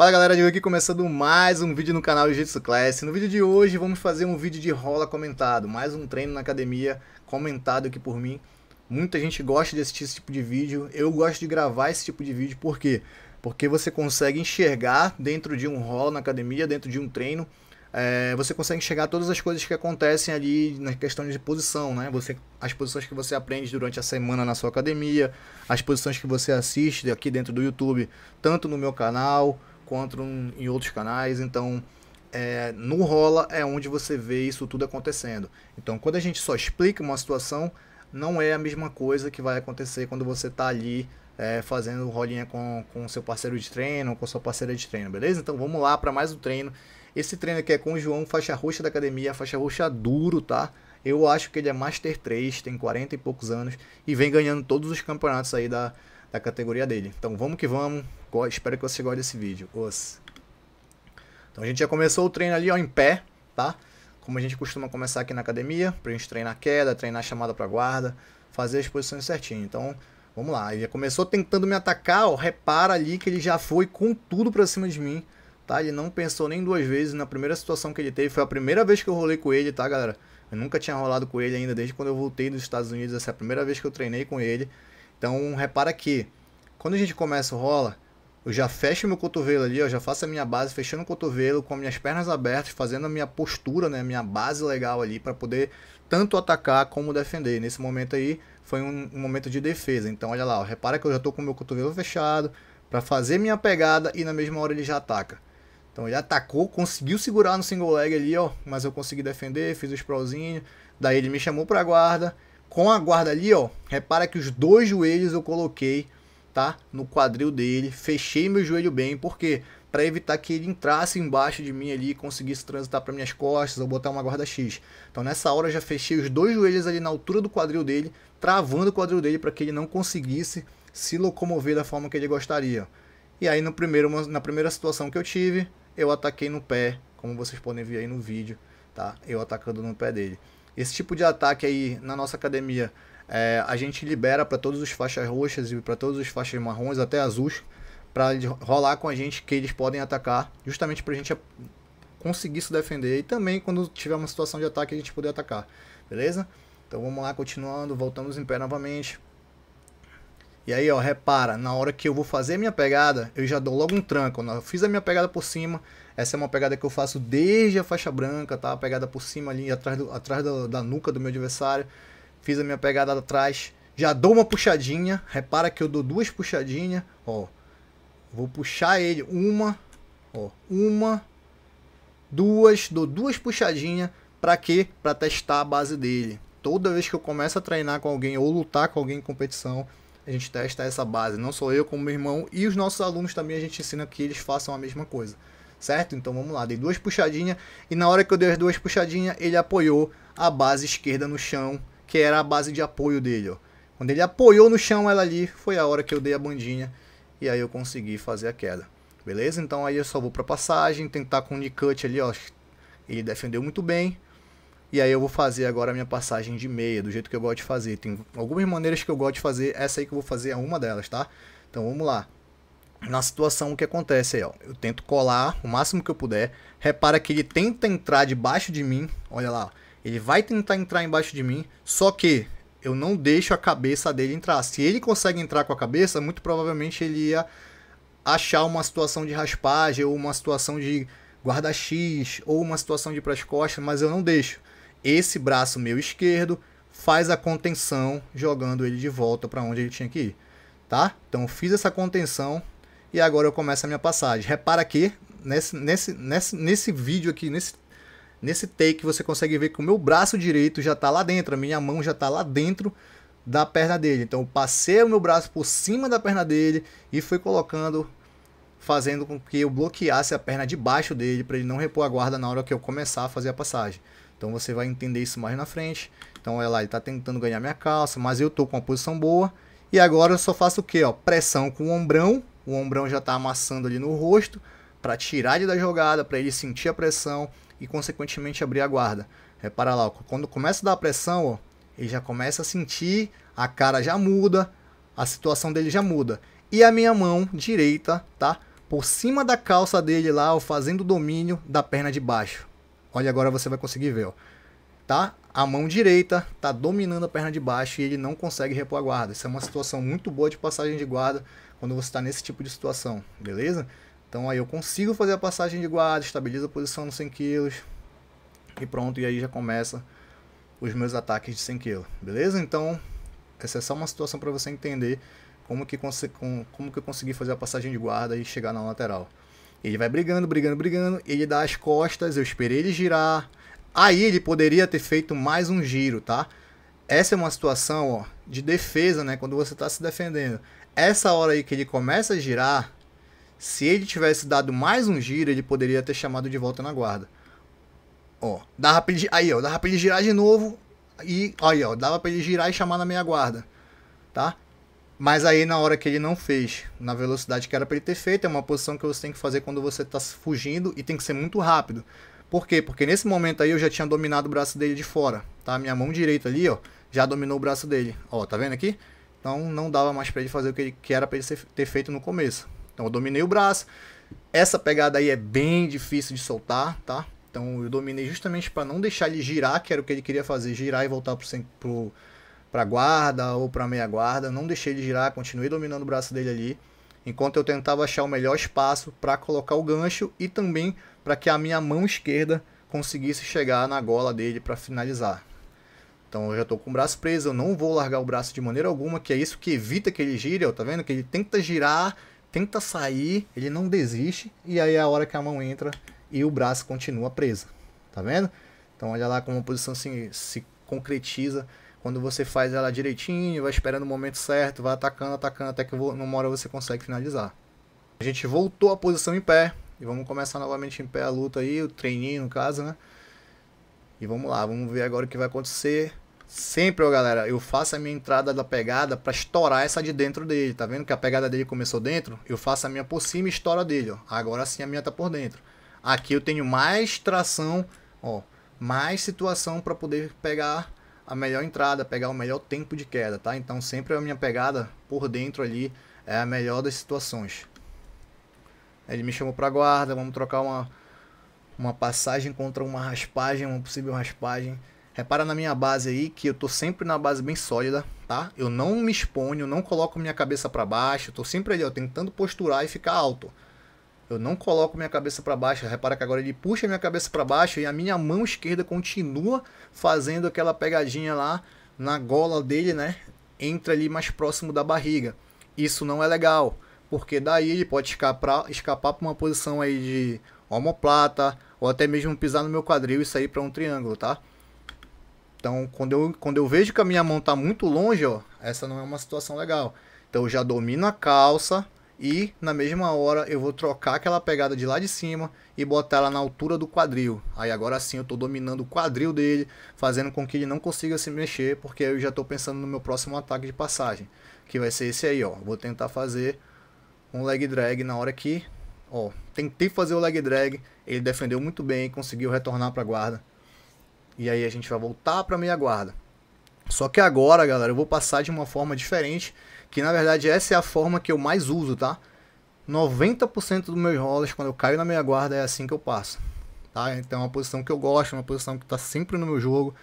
Fala galera, de aqui começando mais um vídeo no canal Jiu-Jitsu Class. No vídeo de hoje vamos fazer um vídeo de rola comentado, mais um treino na academia comentado aqui por mim. Muita gente gosta de assistir esse tipo de vídeo, eu gosto de gravar esse tipo de vídeo, por quê? Porque você consegue enxergar dentro de um rola na academia, dentro de um treino, é, você consegue enxergar todas as coisas que acontecem ali na questão de posição, né? Você, as posições que você aprende durante a semana na sua academia, as posições que você assiste aqui dentro do YouTube, tanto no meu canal, encontram em outros canais. Então, é, no Rola é onde você vê isso tudo acontecendo. Então, quando a gente só explica uma situação, não é a mesma coisa que vai acontecer quando você está ali é, fazendo rolinha com o seu parceiro de treino, com sua parceira de treino, beleza? Então, vamos lá para mais um treino. Esse treino aqui é com o João, faixa roxa da academia, faixa roxa duro, tá? Eu acho que ele é Master 3, tem 40 e poucos anos e vem ganhando todos os campeonatos aí da, da categoria dele. Então vamos que vamos. Espero que você goste desse vídeo. Os. Então a gente já começou o treino ali ó, em pé, tá? Como a gente costuma começar aqui na academia, pra gente treinar queda, treinar chamada para guarda, fazer as posições certinho. Então, vamos lá. Ele já começou tentando me atacar, ó, repara ali que ele já foi com tudo pra cima de mim, tá? Ele não pensou nem duas vezes na primeira situação que ele teve. Foi a primeira vez que eu rolei com ele, tá, galera? Eu nunca tinha rolado com ele ainda, desde quando eu voltei dos Estados Unidos. Essa é a primeira vez que eu treinei com ele. Então, repara que quando a gente começa o rola, eu já fecho meu cotovelo ali, eu já faço a minha base fechando o cotovelo com minhas pernas abertas, fazendo a minha postura, né, minha base legal ali para poder tanto atacar como defender. Nesse momento aí foi um, um, momento de defesa. Então olha lá, ó, repara que eu já estou com meu cotovelo fechado para fazer minha pegada e na mesma hora ele já ataca. Então ele atacou, conseguiu segurar no single leg ali, ó, mas eu consegui defender, fiz o sprawlzinho. Daí ele me chamou para guarda. Com a guarda ali, ó, repara que os dois joelhos eu coloquei tá? No quadril dele, fechei meu joelho bem, porque para evitar que ele entrasse embaixo de mim ali e conseguisse transitar para minhas costas ou botar uma guarda X. Então nessa hora eu já fechei os dois joelhos ali na altura do quadril dele, travando o quadril dele para que ele não conseguisse se locomover da forma que ele gostaria. E aí no primeiro, na primeira situação que eu tive, eu ataquei no pé, como vocês podem ver aí no vídeo, tá? Eu atacando no pé dele. Esse tipo de ataque aí na nossa academia é, a gente libera para todos os faixas roxas e para todos os faixas marrons, até azuis, para rolar com a gente que eles podem atacar, justamente para a gente conseguir se defender e também quando tiver uma situação de ataque a gente poder atacar, beleza? Então vamos lá, continuando, voltamos em pé novamente. E aí, ó, repara, na hora que eu vou fazer minha pegada, eu já dou logo um tranco. Eu fiz a minha pegada por cima, essa é uma pegada que eu faço desde a faixa branca, tá? A pegada por cima ali, atrás, do, atrás do, da nuca do meu adversário. Fiz a minha pegada atrás. Já dou uma puxadinha. Repara que eu dou duas puxadinhas. Ó. Vou puxar ele. Uma. Ó. Uma. Duas. Dou duas puxadinhas. Pra quê? Pra testar a base dele. Toda vez que eu começo a treinar com alguém ou lutar com alguém em competição, a gente testa essa base. Não sou eu, como meu irmão. E os nossos alunos também a gente ensina que eles façam a mesma coisa. Certo? Então vamos lá. Dei duas puxadinhas. E na hora que eu dei as duas puxadinhas, ele apoiou a base esquerda no chão que era a base de apoio dele. Ó. Quando ele apoiou no chão ela ali, foi a hora que eu dei a bandinha e aí eu consegui fazer a queda. Beleza? Então aí eu só vou para passagem, tentar com o Nicut ali, ó. Ele defendeu muito bem. E aí eu vou fazer agora a minha passagem de meia, do jeito que eu gosto de fazer. Tem algumas maneiras que eu gosto de fazer, essa aí que eu vou fazer é uma delas, tá? Então vamos lá. Na situação o que acontece aí, ó. Eu tento colar o máximo que eu puder. Repara que ele tenta entrar debaixo de mim. Olha lá. Ele vai tentar entrar embaixo de mim, só que eu não deixo a cabeça dele entrar. Se ele consegue entrar com a cabeça, muito provavelmente ele ia achar uma situação de raspagem ou uma situação de guarda-x ou uma situação de ir para as costas, mas eu não deixo. Esse braço meu esquerdo faz a contenção, jogando ele de volta para onde ele tinha que ir, tá? Então fiz essa contenção e agora eu começo a minha passagem. Repara que nesse, nesse, nesse, nesse vídeo aqui, nesse Nesse take você consegue ver que o meu braço direito já está lá dentro, a minha mão já está lá dentro da perna dele. Então eu passei o meu braço por cima da perna dele e fui colocando, fazendo com que eu bloqueasse a perna de baixo dele para ele não repor a guarda na hora que eu começar a fazer a passagem. Então você vai entender isso mais na frente. Então olha lá, ele está tentando ganhar minha calça, mas eu estou com uma posição boa. E agora eu só faço o que? Pressão com o ombrão. O ombrão já está amassando ali no rosto para tirar ele da jogada, para ele sentir a pressão e consequentemente abrir a guarda. Repara lá, ó, quando começa a dar pressão, ó, ele já começa a sentir, a cara já muda, a situação dele já muda. E a minha mão direita, tá? por cima da calça dele lá, ó, fazendo domínio da perna de baixo. Olha, agora você vai conseguir ver, ó. Tá? A mão direita tá dominando a perna de baixo e ele não consegue repor a guarda. Isso é uma situação muito boa de passagem de guarda quando você está nesse tipo de situação, beleza? Então aí eu consigo fazer a passagem de guarda, estabilizo a posição nos 100 kg e pronto, e aí já começa os meus ataques de 100 kg, beleza? Então essa é só uma situação para você entender como que, como que eu consegui fazer a passagem de guarda e chegar na lateral. Ele vai brigando, brigando, brigando, ele dá as costas, eu esperei ele girar, aí ele poderia ter feito mais um giro, tá? Essa é uma situação ó, de defesa, né? Quando você está se defendendo. Essa hora aí que ele começa a girar, se ele tivesse dado mais um giro, ele poderia ter chamado de volta na guarda. Ó, dava pra ele, aí, ó, dava pra ele girar de novo e aí, ó, dava para ele girar e chamar na meia guarda, tá? Mas aí na hora que ele não fez, na velocidade que era para ele ter feito, é uma posição que você tem que fazer quando você está fugindo e tem que ser muito rápido. Por quê? Porque nesse momento aí eu já tinha dominado o braço dele de fora, tá? Minha mão direita ali, ó, já dominou o braço dele. Ó, tá vendo aqui? Então não dava mais para ele fazer o que, ele, que era para ele ter feito no começo. Então eu dominei o braço. Essa pegada aí é bem difícil de soltar, tá? Então eu dominei justamente para não deixar ele girar, que era o que ele queria fazer, girar e voltar para guarda ou para meia guarda. Não deixei ele girar, continuei dominando o braço dele ali, enquanto eu tentava achar o melhor espaço para colocar o gancho e também para que a minha mão esquerda conseguisse chegar na gola dele para finalizar. Então eu já estou com o braço preso, eu não vou largar o braço de maneira alguma, que é isso que evita que ele gire, ó, tá vendo? Que ele tenta girar, tenta sair, ele não desiste, e aí é a hora que a mão entra e o braço continua preso, tá vendo? Então olha lá como a posição se, se concretiza quando você faz ela direitinho, vai esperando o momento certo, vai atacando, atacando, até que numa hora você consegue finalizar. A gente voltou à posição em pé, e vamos começar novamente em pé a luta aí, o treininho no caso, né? E vamos lá, vamos ver agora o que vai acontecer. Sempre, ó, galera, eu faço a minha entrada da pegada para estourar essa de dentro dele. Tá vendo que a pegada dele começou dentro? Eu faço a minha por cima e estoura dele, ó. Agora sim a minha tá por dentro. Aqui eu tenho mais tração, ó, mais situação para poder pegar a melhor entrada, pegar o melhor tempo de queda, tá? Então sempre a minha pegada por dentro ali é a melhor das situações. Ele me chamou para guarda, vamos trocar uma uma passagem contra uma raspagem, uma possível raspagem. Repara na minha base aí que eu tô sempre na base bem sólida, tá? Eu não me exponho, não coloco minha cabeça para baixo, eu tô sempre ali, ó, tentando posturar e ficar alto. Eu não coloco minha cabeça para baixo. Repara que agora ele puxa minha cabeça para baixo e a minha mão esquerda continua fazendo aquela pegadinha lá na gola dele, né? Entra ali mais próximo da barriga. Isso não é legal, porque daí ele pode escapar, para uma posição aí de omoplata ou até mesmo pisar no meu quadril e sair para um triângulo, tá? Então, quando eu, quando eu vejo que a minha mão está muito longe, ó, essa não é uma situação legal. Então, eu já domino a calça e na mesma hora eu vou trocar aquela pegada de lá de cima e botar ela na altura do quadril. Aí agora sim eu estou dominando o quadril dele, fazendo com que ele não consiga se mexer, porque eu já estou pensando no meu próximo ataque de passagem, que vai ser esse aí, ó. Vou tentar fazer um leg drag na hora que Ó, tentei fazer o leg drag, ele defendeu muito bem, conseguiu retornar para guarda. E aí a gente vai voltar para meia guarda. Só que agora, galera, eu vou passar de uma forma diferente, que na verdade essa é a forma que eu mais uso, tá? 90% dos meus rolas, quando eu caio na meia guarda, é assim que eu passo. Tá? Então é uma posição que eu gosto, uma posição que está sempre no meu jogo.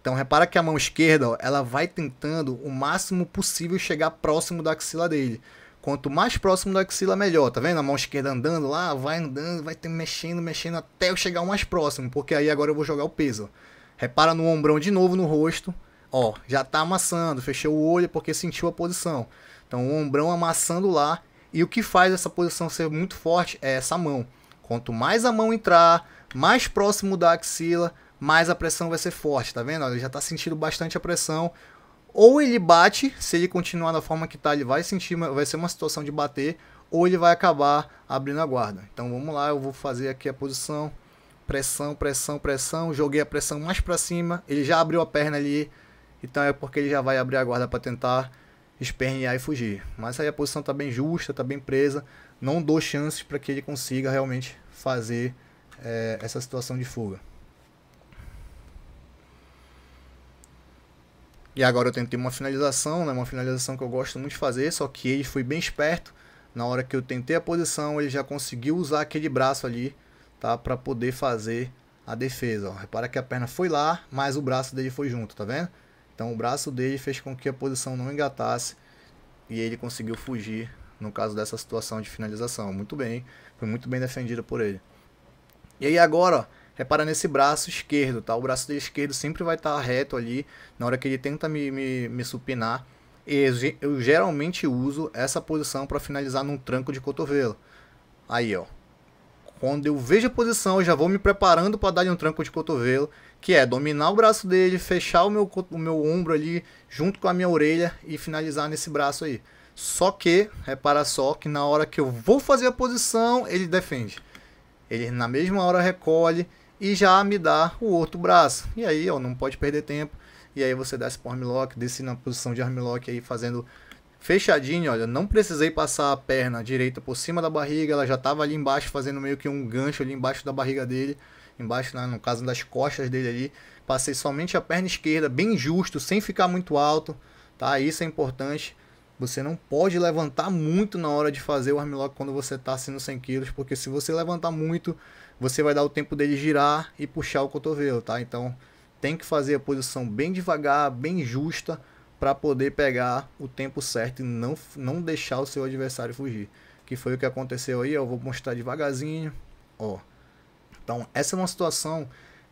Então repara que a mão esquerda, ó, ela vai tentando o máximo possível chegar próximo da axila dele. Quanto mais próximo da axila, melhor. Tá vendo? A mão esquerda andando lá, vai andando, vai mexendo, mexendo até eu chegar o mais próximo. Porque aí agora eu vou jogar o peso. Repara no ombrão de novo no rosto. Ó, já tá amassando. Fechou o olho porque sentiu a posição. Então o ombrão amassando lá. E o que faz essa posição ser muito forte é essa mão. Quanto mais a mão entrar, mais próximo da axila, mais a pressão vai ser forte, tá vendo? Ele já tá sentindo bastante a pressão ou ele bate, se ele continuar da forma que está, ele vai sentir, vai ser uma situação de bater, ou ele vai acabar abrindo a guarda. Então vamos lá, eu vou fazer aqui a posição, pressão, pressão, pressão, joguei a pressão mais para cima, ele já abriu a perna ali, então é porque ele já vai abrir a guarda para tentar espernear e fugir. Mas aí a posição está bem justa, está bem presa, não dou chances para que ele consiga realmente fazer é, essa situação de fuga. E agora eu tentei uma finalização, né, uma finalização que eu gosto muito de fazer, só que ele foi bem esperto, na hora que eu tentei a posição, ele já conseguiu usar aquele braço ali, tá? Para poder fazer a defesa. Ó. Repara que a perna foi lá, mas o braço dele foi junto, tá vendo? Então o braço dele fez com que a posição não engatasse e ele conseguiu fugir no caso dessa situação de finalização. Muito bem, foi muito bem defendido por ele. E aí agora, ó, repara nesse braço esquerdo, tá? O braço dele esquerdo sempre vai estar reto ali na hora que ele tenta me, me, me supinar eu geralmente uso essa posição para finalizar num tranco de cotovelo. Aí, ó. Quando eu vejo a posição, eu já vou me preparando para dar um tranco de cotovelo, que é dominar o braço dele, fechar o meu, o meu ombro ali junto com a minha orelha e finalizar nesse braço aí. Só que, repara só que na hora que eu vou fazer a posição, ele defende. Ele na mesma hora recolhe e já me dá o outro braço. E aí, ó, não pode perder tempo e aí você desce para armlock, desce na posição de armlock aí fazendo fechadinho, olha, não precisei passar a perna direita por cima da barriga, ela já estava ali embaixo fazendo meio que um gancho ali embaixo da barriga dele, embaixo, né, no caso das costas dele ali, passei somente a perna esquerda, bem justo, sem ficar muito alto, tá? Isso é importante. Você não pode levantar muito na hora de fazer o armlock quando você está sendo 100 kg, porque se você levantar muito, você vai dar o tempo dele girar e puxar o cotovelo, tá? Então, tem que fazer a posição bem devagar, bem justa, para poder pegar o tempo certo e não, não deixar o seu adversário fugir. Que foi o que aconteceu aí, eu vou mostrar devagarzinho. Ó. Então, essa é uma situação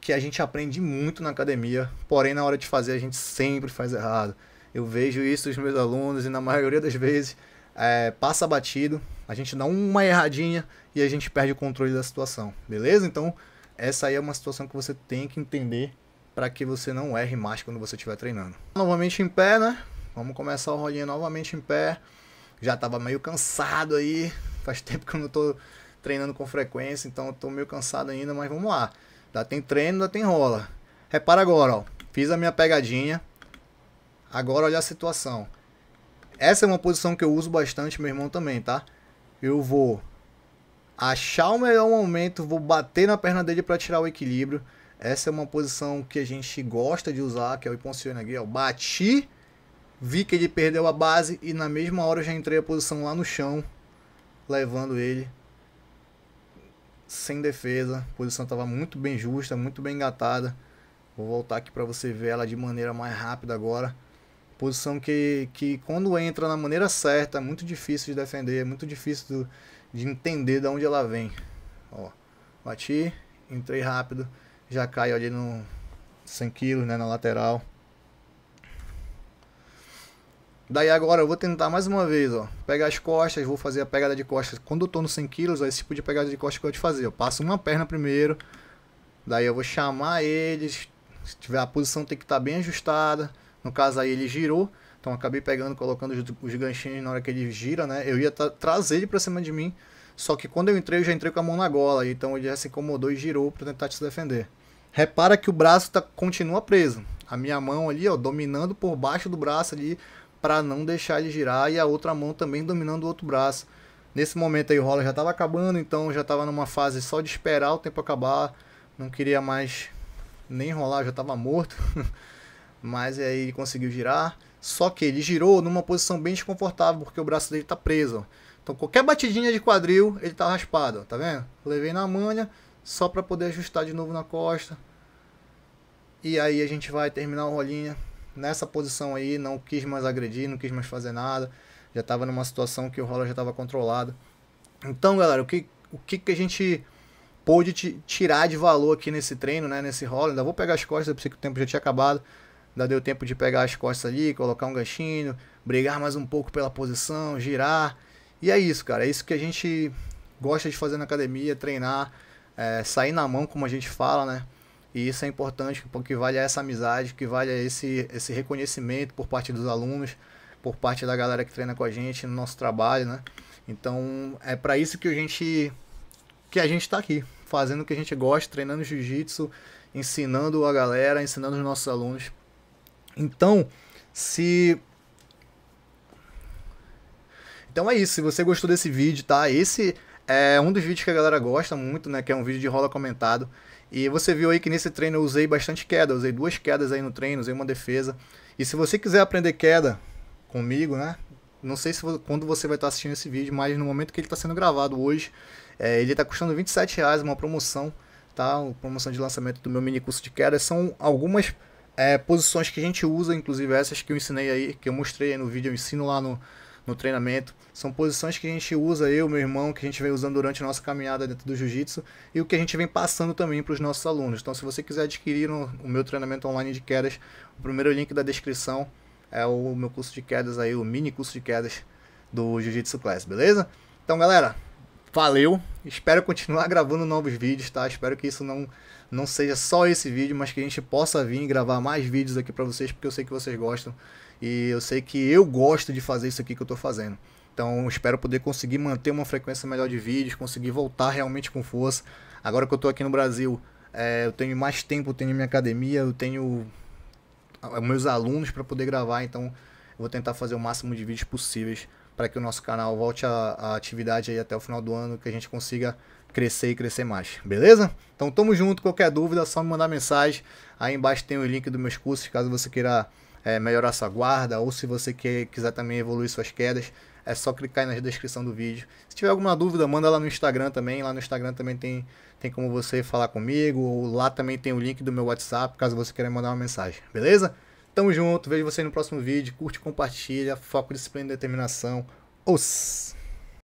que a gente aprende muito na academia, porém na hora de fazer a gente sempre faz errado. Eu vejo isso dos meus alunos e na maioria das vezes é, passa batido, a gente dá uma erradinha e a gente perde o controle da situação, beleza? Então, essa aí é uma situação que você tem que entender para que você não erre mais quando você estiver treinando. Novamente em pé, né? Vamos começar o rolinho novamente em pé. Já estava meio cansado aí. Faz tempo que eu não estou treinando com frequência, então estou meio cansado ainda, mas vamos lá. Ainda tem treino, ainda tem rola. Repara agora, ó. Fiz a minha pegadinha. Agora olha a situação. Essa é uma posição que eu uso bastante, meu irmão também, tá? Eu vou achar o melhor momento, vou bater na perna dele para tirar o equilíbrio. Essa é uma posição que a gente gosta de usar, que é o Iponcione aqui. Ó. Bati, vi que ele perdeu a base e na mesma hora eu já entrei a posição lá no chão, levando ele sem defesa. A posição estava muito bem justa, muito bem engatada. Vou voltar aqui para você ver ela de maneira mais rápida agora. Posição que, que quando entra na maneira certa é muito difícil de defender, é muito difícil de entender de onde ela vem. Ó, bati, entrei rápido já cai ali no 100 kg, né, na lateral. Daí agora eu vou tentar mais uma vez, ó, pegar as costas, vou fazer a pegada de costas. Quando eu tô no 100 kg, esse tipo de pegada de costas que eu vou te fazer. Eu passo uma perna primeiro, daí eu vou chamar eles, se tiver a posição tem que estar tá bem ajustada. No caso aí ele girou, então acabei pegando, colocando os, os ganchinhos na hora que ele gira, né? Eu ia trazer ele para cima de mim, só que quando eu entrei, eu já entrei com a mão na gola, então ele já se incomodou e girou para tentar se defender. Repara que o braço tá, continua preso. A minha mão ali, ó, dominando por baixo do braço ali para não deixar ele girar e a outra mão também dominando o outro braço. Nesse momento aí o rola já estava acabando, então já estava numa fase só de esperar o tempo acabar. Não queria mais nem rolar, já estava morto. Mas aí ele conseguiu girar. Só que ele girou numa posição bem desconfortável, porque o braço dele está preso. Então qualquer batidinha de quadril, ele tá raspado, tá vendo? Levei na manha, só para poder ajustar de novo na costa. E aí a gente vai terminar o rolinho nessa posição aí, não quis mais agredir, não quis mais fazer nada. Já estava numa situação que o roller já estava controlado. Então, galera, o que, o que, que a gente pôde tirar de valor aqui nesse treino, né, nesse roller? Ainda vou pegar as costas, eu pensei que o tempo já tinha acabado. Ainda deu tempo de pegar as costas ali, colocar um ganchinho, brigar mais um pouco pela posição, girar. E é isso, cara. É isso que a gente gosta de fazer na academia, treinar é, sair na mão, como a gente fala, né? E isso é importante, porque vale essa amizade, que vale esse, esse reconhecimento por parte dos alunos, por parte da galera que treina com a gente no nosso trabalho, né? Então, é para isso que a gente que a gente está aqui, fazendo o que a gente gosta, treinando jiu-jitsu, ensinando a galera, ensinando os nossos alunos. Então, se Então é isso, se você gostou desse vídeo, tá? Esse é um dos vídeos que a galera gosta muito, né? Que é um vídeo de rola comentado. E você viu aí que nesse treino eu usei bastante queda. Eu usei duas quedas aí no treino, usei uma defesa. E se você quiser aprender queda comigo, né? não sei se quando você vai estar assistindo esse vídeo, mas no momento que ele está sendo gravado hoje, é, ele está custando 27 reais, uma promoção, tá? Uma promoção de lançamento do meu mini curso de queda. São algumas é, posições que a gente usa, inclusive essas que eu ensinei aí, que eu mostrei aí no vídeo, eu ensino lá no, no treinamento. São posições que a gente usa, eu, meu irmão, que a gente vem usando durante a nossa caminhada dentro do jiu-jitsu e o que a gente vem passando também para os nossos alunos. Então, se você quiser adquirir no, o meu treinamento online de quedas, o primeiro link da descrição é o meu curso de quedas aí, o mini curso de quedas do Jiu-Jitsu Class, beleza? Então, galera, valeu. Espero continuar gravando novos vídeos, tá? Espero que isso não não seja só esse vídeo, mas que a gente possa vir gravar mais vídeos aqui para vocês, porque eu sei que vocês gostam e eu sei que eu gosto de fazer isso aqui que eu tô fazendo. Então, espero poder conseguir manter uma frequência melhor de vídeos, conseguir voltar realmente com força. Agora que eu tô aqui no Brasil, é, eu tenho mais tempo, eu tenho minha academia, eu tenho meus alunos para poder gravar, então eu vou tentar fazer o máximo de vídeos possíveis para que o nosso canal volte à atividade aí até o final do ano, que a gente consiga crescer e crescer mais, beleza? Então tamo junto, qualquer dúvida é só me mandar mensagem, aí embaixo tem o link dos meus cursos, caso você queira é, melhorar sua guarda, ou se você quer, quiser também evoluir suas quedas, é só clicar aí na descrição do vídeo. Se tiver alguma dúvida, manda lá no Instagram também, lá no Instagram também tem, tem como você falar comigo, lá também tem o link do meu WhatsApp, caso você queira mandar uma mensagem, beleza? Tamo junto, vejo você no próximo vídeo, curte, compartilha, foco, disciplina e determinação. Os